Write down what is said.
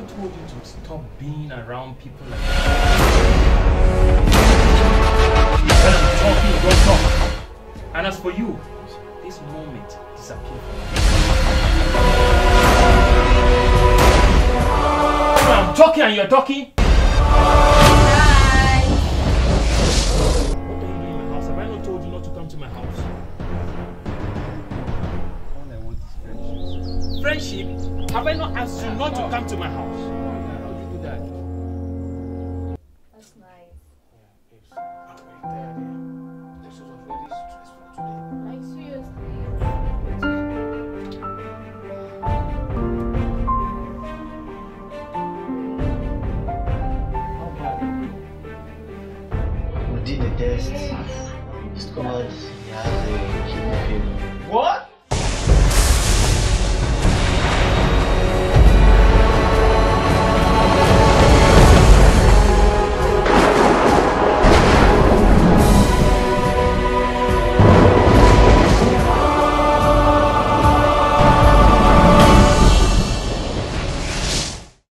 never told you to stop being around people like that. When I'm talking, don't talk. And as for you, this moment disappeared. When I'm talking and you're talking. What are you doing in my house? Have I not told you not to come to my house? Friendship? Have I not asked you not to come to my house? How do you do that? That's nice. This was really stressful today. Like seriously. We did the test. Discovered he has a kidney failure. What?